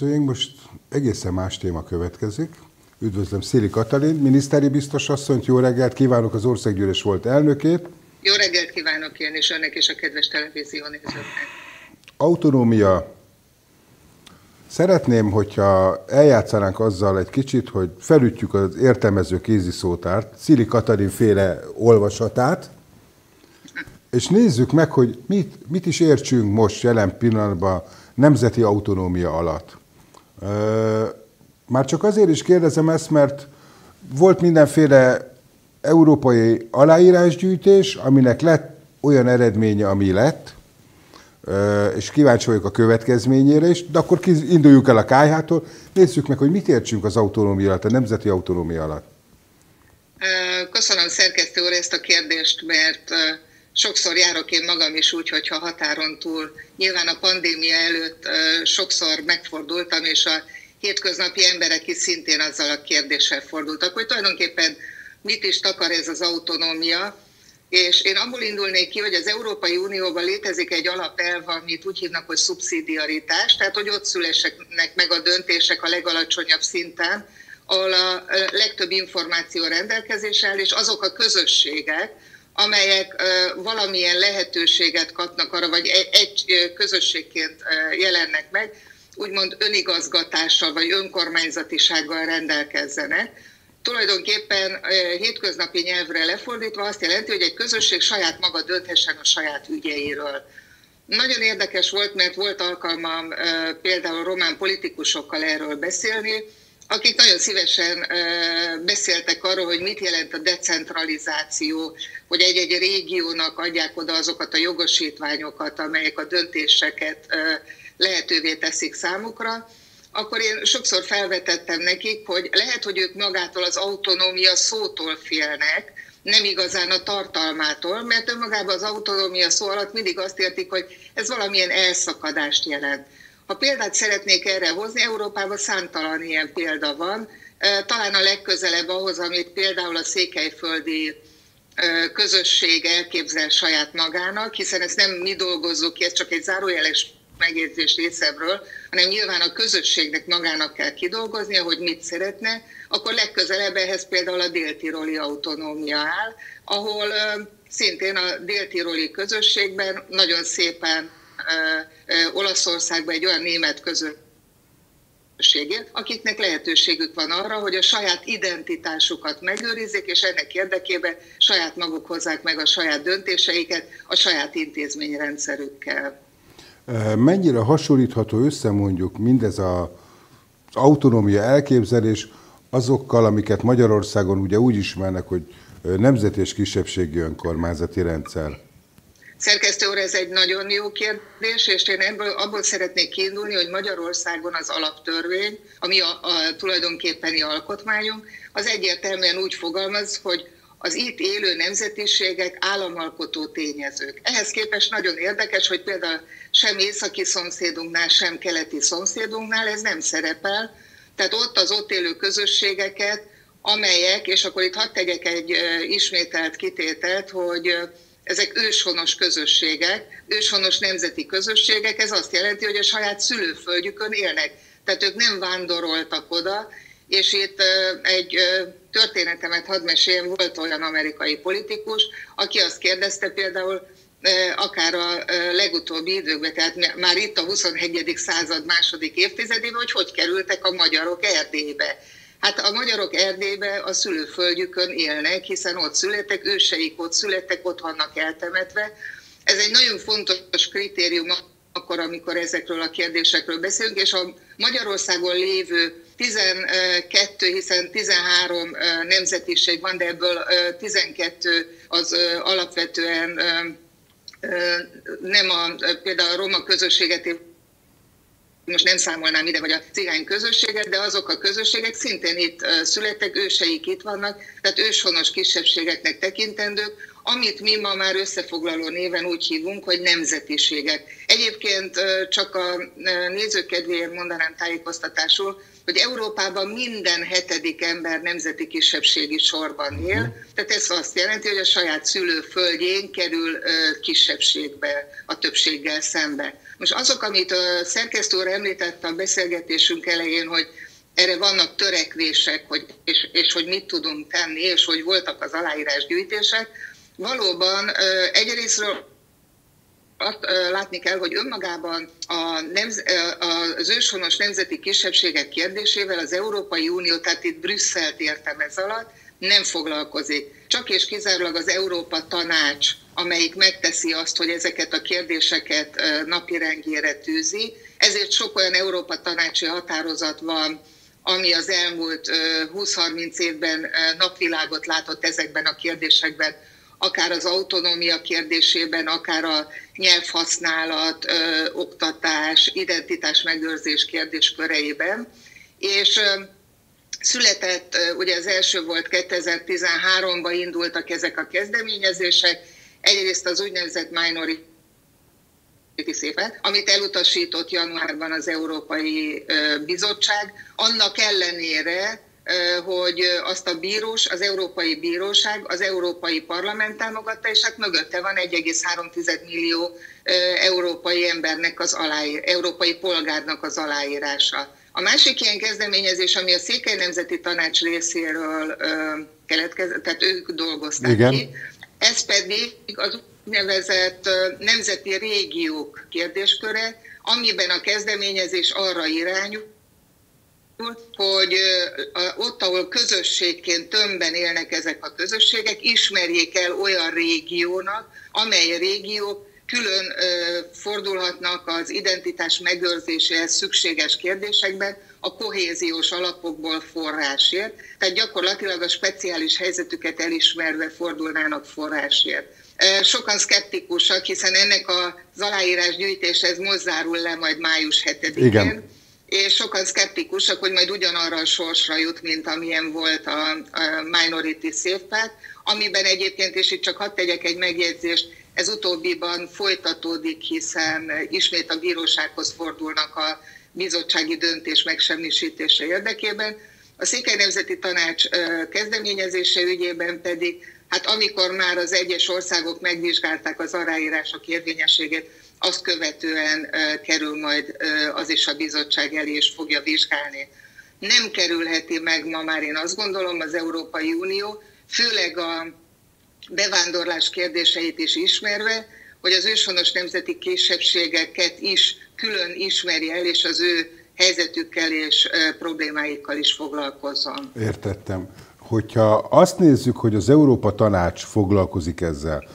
Nézőink, most egészen más téma következik. Üdvözlöm Széli Katalin, miniszteri biztos asszonyt, jó reggelt kívánok az országgyűlés volt elnökét. Jó reggelt kívánok én és önnek és a kedves televízió nézőknek. Autonómia. Szeretném, hogyha eljátszanánk azzal egy kicsit, hogy felütjük az értelmező kéziszótárt, Szili Katalin féle olvasatát, és nézzük meg, hogy mit, mit is értsünk most jelen pillanatban nemzeti autonómia alatt. Már csak azért is kérdezem ezt, mert volt mindenféle európai aláírásgyűjtés, aminek lett olyan eredménye, ami lett, és kíváncsi vagyok a következményére is, de akkor induljuk el a kájhától, nézzük meg, hogy mit értsünk az autonómia alatt, a nemzeti autonómia alatt. Köszönöm szerkesztő úr ezt a kérdést, mert sokszor járok én magam is úgy, hogyha határon túl, nyilván a pandémia előtt sokszor megfordultam, és a hétköznapi emberek is szintén azzal a kérdéssel fordultak, hogy tulajdonképpen mit is takar ez az autonómia, és én abból indulnék ki, hogy az Európai Unióban létezik egy alapelv, amit úgy hívnak, hogy szubszidiaritás, tehát hogy ott szülessenek meg a döntések a legalacsonyabb szinten, ahol a legtöbb információ rendelkezésre áll, és azok a közösségek, amelyek valamilyen lehetőséget kapnak arra, vagy egy közösségként jelennek meg, úgymond önigazgatással vagy önkormányzatisággal rendelkezzenek. Tulajdonképpen hétköznapi nyelvre lefordítva azt jelenti, hogy egy közösség saját maga dönthessen a saját ügyeiről. Nagyon érdekes volt, mert volt alkalmam például román politikusokkal erről beszélni, akik nagyon szívesen beszéltek arról, hogy mit jelent a decentralizáció, hogy egy-egy régiónak adják oda azokat a jogosítványokat, amelyek a döntéseket lehetővé teszik számukra, akkor én sokszor felvetettem nekik, hogy lehet, hogy ők magától az autonómia szótól félnek, nem igazán a tartalmától, mert önmagában az autonómia szó alatt mindig azt értik, hogy ez valamilyen elszakadást jelent. Ha példát szeretnék erre hozni, Európában számtalan ilyen példa van. Talán a legközelebb ahhoz, amit például a székelyföldi közösség elképzel saját magának, hiszen ezt nem mi dolgozzuk ki, ez csak egy zárójeles megjegyzés részemről, hanem nyilván a közösségnek magának kell kidolgoznia, hogy mit szeretne, akkor legközelebb ehhez például a déltiroli autonómia áll, ahol szintén a déltiroli közösségben nagyon szépen Olaszországban egy olyan német közösség, akiknek lehetőségük van arra, hogy a saját identitásukat megőrizzék, és ennek érdekében saját maguk hozzák meg a saját döntéseiket a saját intézményrendszerükkel. Mennyire hasonlítható össze mondjuk mindez a, az autonómia elképzelés azokkal, amiket Magyarországon ugye úgy ismernek, hogy nemzeti és kisebbségi önkormányzati rendszer? Szerkesztő úr, ez egy nagyon jó kérdés, és én ebből, abból szeretnék kiindulni, hogy Magyarországon az alaptörvény, ami a, a tulajdonképpeni alkotmányunk, az egyértelműen úgy fogalmaz, hogy az itt élő nemzetiségek államalkotó tényezők. Ehhez képest nagyon érdekes, hogy például sem északi szomszédunknál, sem keleti szomszédunknál ez nem szerepel. Tehát ott az ott élő közösségeket, amelyek, és akkor itt hadd tegyek egy ismételt kitételt, hogy ezek őshonos közösségek, őshonos nemzeti közösségek, ez azt jelenti, hogy a saját szülőföldjükön élnek. Tehát ők nem vándoroltak oda, és itt egy történetemet hadd meséljem, volt olyan amerikai politikus, aki azt kérdezte például, akár a legutóbbi időkben, tehát már itt a 21. század második évtizedében, hogy hogy kerültek a magyarok Erdélybe. Hát a magyarok Erdélybe a szülőföldjükön élnek, hiszen ott születtek, őseik ott születtek, ott vannak eltemetve. Ez egy nagyon fontos kritérium akkor, amikor ezekről a kérdésekről beszélünk, és a Magyarországon lévő 12, hiszen 13 nemzetiség van, de ebből 12 az alapvetően nem a, például a roma közösséget most nem számolnám ide, vagy a cigány közösséget, de azok a közösségek szintén itt születtek, őseik itt vannak, tehát őshonos kisebbségeknek tekintendők, amit mi ma már összefoglaló néven úgy hívunk, hogy nemzetiségek. Egyébként csak a nézőkedvéért mondanám tájékoztatásul, hogy Európában minden hetedik ember nemzeti kisebbségi sorban él, uh-huh. tehát ez azt jelenti, hogy a saját szülőföldjén kerül kisebbségbe a többséggel szembe. Most azok, amit a szerkesztő úr említett a beszélgetésünk elején, hogy erre vannak törekvések, hogy, és, és hogy mit tudunk tenni, és hogy voltak az aláírásgyűjtések, valóban egyrésztről azt látni kell, hogy önmagában a nemz, az őshonos nemzeti kisebbségek kérdésével az Európai Unió, tehát itt Brüsszelt értem ez alatt, nem foglalkozik. Csak és kizárólag az Európa Tanács, amelyik megteszi azt, hogy ezeket a kérdéseket napirendjére tűzi. Ezért sok olyan Európa Tanácsi határozat van, ami az elmúlt 20-30 évben napvilágot látott ezekben a kérdésekben, akár az autonómia kérdésében, akár a nyelvhasználat, ö, oktatás, identitás megőrzés kérdésköreiben. És ö, született, ö, ugye az első volt 2013-ban indultak ezek a kezdeményezések, egyrészt az úgynevezett minority szépen, amit elutasított januárban az Európai Bizottság, annak ellenére, hogy azt a bírós, az Európai Bíróság, az Európai Parlament támogatta, és hát mögötte van 1,3 millió európai embernek az aláír, európai polgárnak az aláírása. A másik ilyen kezdeményezés, ami a Székely Nemzeti Tanács részéről keletkezett, tehát ők dolgozták Igen. ki, ez pedig az úgynevezett nemzeti régiók kérdésköre, amiben a kezdeményezés arra irányul, hogy ott, ahol közösségként tömbben élnek ezek a közösségek, ismerjék el olyan régiónak, amely régiók külön fordulhatnak az identitás megőrzéséhez szükséges kérdésekben a kohéziós alapokból forrásért, tehát gyakorlatilag a speciális helyzetüket elismerve fordulnának forrásért. Sokan szkeptikusak, hiszen ennek az aláírás gyűjtéshez most zárul le majd május 7-én. Igen és sokan szkeptikusak, hogy majd ugyanarra a sorsra jut, mint amilyen volt a, a Minority Safe amiben egyébként, és itt csak hadd tegyek egy megjegyzést, ez utóbbiban folytatódik, hiszen ismét a bírósághoz fordulnak a bizottsági döntés megsemmisítése érdekében. A Székely Nemzeti Tanács kezdeményezése ügyében pedig, hát amikor már az egyes országok megvizsgálták az aláírások érvényességét, azt követően kerül majd az is a bizottság elé, és fogja vizsgálni. Nem kerülheti meg ma már én azt gondolom az Európai Unió, főleg a bevándorlás kérdéseit is ismerve, hogy az őshonos nemzeti kisebbségeket is külön ismeri el, és az ő helyzetükkel és problémáikkal is foglalkozzon. Értettem. Hogyha azt nézzük, hogy az Európa Tanács foglalkozik ezzel,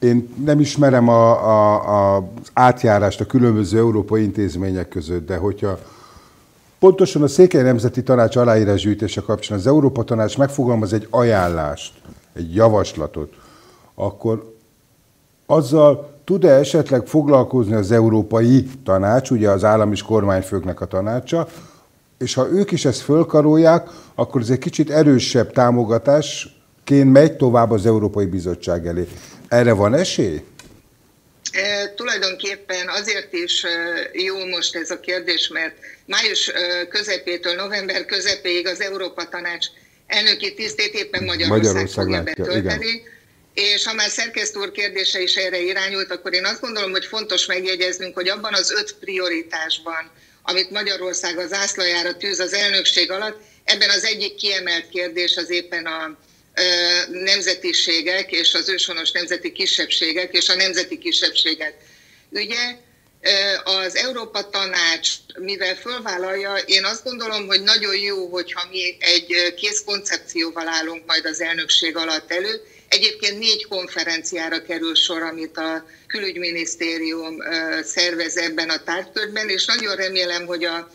én nem ismerem a, a, a, az átjárást a különböző európai intézmények között, de hogyha pontosan a Székely Nemzeti Tanács aláírásgyűjtése kapcsán az Európa Tanács megfogalmaz egy ajánlást, egy javaslatot, akkor azzal tud-e esetleg foglalkozni az Európai Tanács, ugye az állam és kormányfőknek a tanácsa, és ha ők is ezt fölkarolják, akkor ez egy kicsit erősebb támogatásként megy tovább az Európai Bizottság elé. Erre van esély? E, tulajdonképpen azért is jó most ez a kérdés, mert május közepétől november közepéig az Európa Tanács elnöki tisztét éppen Magyarország, Magyarország fogja látja, betölteni. Igen. És ha már szerkesztő úr kérdése is erre irányult, akkor én azt gondolom, hogy fontos megjegyeznünk, hogy abban az öt prioritásban, amit Magyarország az ászlajára tűz az elnökség alatt, ebben az egyik kiemelt kérdés az éppen a nemzetiségek és az őshonos nemzeti kisebbségek és a nemzeti kisebbségek ügye. Az Európa Tanács, mivel fölvállalja, én azt gondolom, hogy nagyon jó, hogyha mi egy kész koncepcióval állunk majd az elnökség alatt elő. Egyébként négy konferenciára kerül sor, amit a külügyminisztérium szervez ebben a tárgykörben, és nagyon remélem, hogy a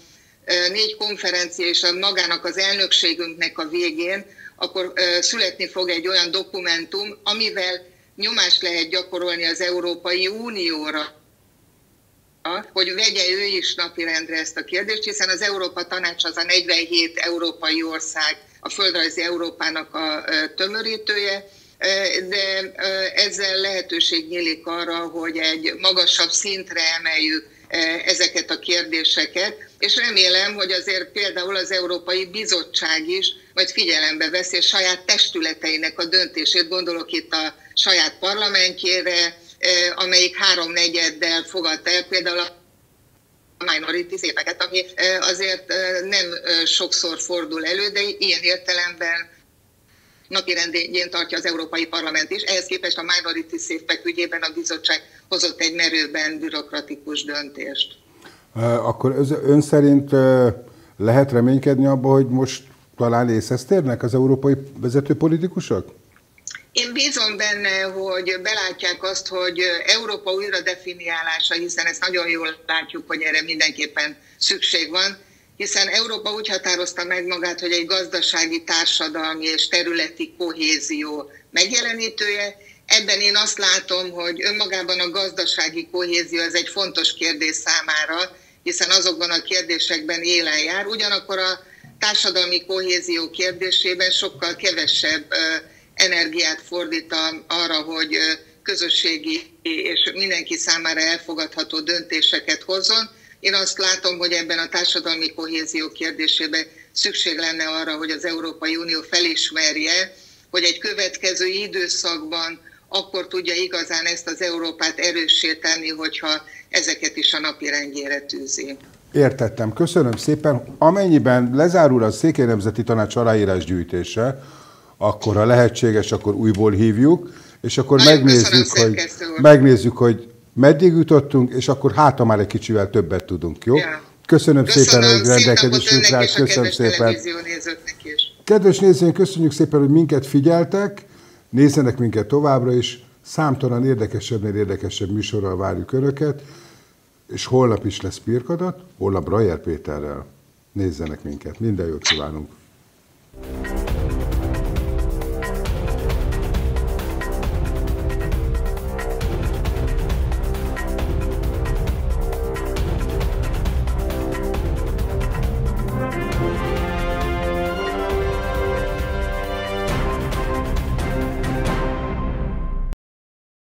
négy konferencia és a magának az elnökségünknek a végén akkor születni fog egy olyan dokumentum, amivel nyomást lehet gyakorolni az Európai Unióra, hogy vegye ő is napirendre ezt a kérdést, hiszen az Európa Tanács az a 47 európai ország, a földrajzi Európának a tömörítője, de ezzel lehetőség nyílik arra, hogy egy magasabb szintre emeljük ezeket a kérdéseket, és remélem, hogy azért például az Európai Bizottság is majd figyelembe veszi saját testületeinek a döntését, gondolok itt a saját parlamentjére, amelyik háromnegyeddel fogadta el például a minority szépeket, ami azért nem sokszor fordul elő, de ilyen értelemben napirendjén tartja az Európai Parlament is. Ehhez képest a minority szépek ügyében a bizottság hozott egy merőben bürokratikus döntést. Akkor ön szerint lehet reménykedni abba, hogy most talán észhez térnek az európai vezető politikusok? Én bízom benne, hogy belátják azt, hogy Európa újra definiálása, hiszen ezt nagyon jól látjuk, hogy erre mindenképpen szükség van, hiszen Európa úgy határozta meg magát, hogy egy gazdasági, társadalmi és területi kohézió megjelenítője. Ebben én azt látom, hogy önmagában a gazdasági kohézió ez egy fontos kérdés számára, hiszen azokban a kérdésekben élen jár. Ugyanakkor a társadalmi kohézió kérdésében sokkal kevesebb energiát fordít arra, hogy közösségi és mindenki számára elfogadható döntéseket hozzon. Én azt látom, hogy ebben a társadalmi kohézió kérdésében szükség lenne arra, hogy az Európai Unió felismerje, hogy egy következő időszakban akkor tudja igazán ezt az Európát erősíteni, hogyha ezeket is a napi rendjére tűzi. Értettem. Köszönöm szépen. Amennyiben lezárul a Székely Nemzeti Tanács aláírás gyűjtése, akkor ha lehetséges, akkor újból hívjuk, és akkor Nagyon megnézzük, hogy, megnézzük, hogy meddig jutottunk, és akkor hát, már egy kicsivel többet tudunk, jó? Ja. Köszönöm, köszönöm szépen, hogy rendelkezésünk rá, köszönöm szépen. Kedves nézőink, köszönjük szépen, hogy minket figyeltek, nézzenek minket továbbra is, számtalan érdekesebbnél érdekesebb műsorral várjuk Önöket, és holnap is lesz Pirkadat, holnap Rajer Péterrel. Nézzenek minket, minden jót kívánunk!